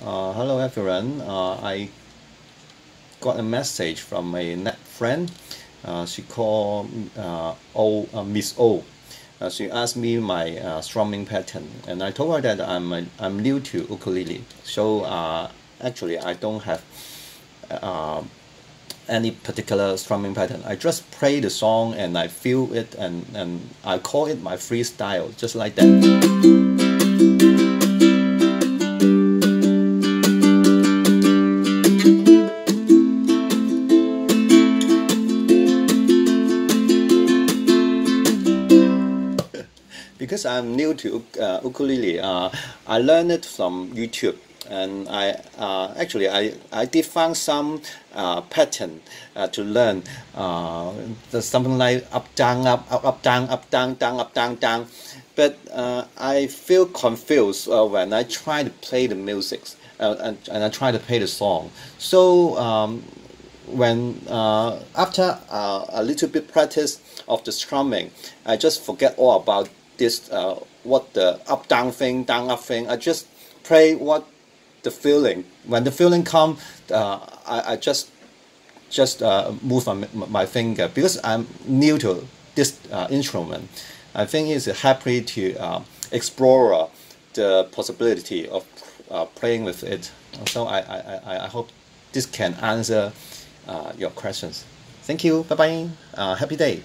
Uh, hello everyone. Uh, I got a message from a net friend. Uh, she called uh, o, uh, Miss O. Uh, she asked me my strumming pattern, and I told her that I'm a, I'm new to ukulele. So actually, I don't have any particular strumming pattern. I just play the song and I feel it, and and I call it my freestyle, just like that. Because I'm new to uh, ukulele, uh, I learned it from YouTube, and I uh, actually I, I did find some uh, pattern uh, to learn. Uh, something like up down up up up down up down down up down down, but I feel confused when I try to play the music and, and I try to play the song. So. Um, when uh, after uh, a little bit practice of the strumming, I just forget all about this uh, what the up down thing, down up thing. I just play what the feeling. When the feeling come, uh, I, I just just uh, move my, my finger because I'm new to this uh, instrument. I think it's happy to uh, explore the possibility of uh, playing with it. So I, I, I hope this can answer your questions. Thank you. Bye bye. Happy day.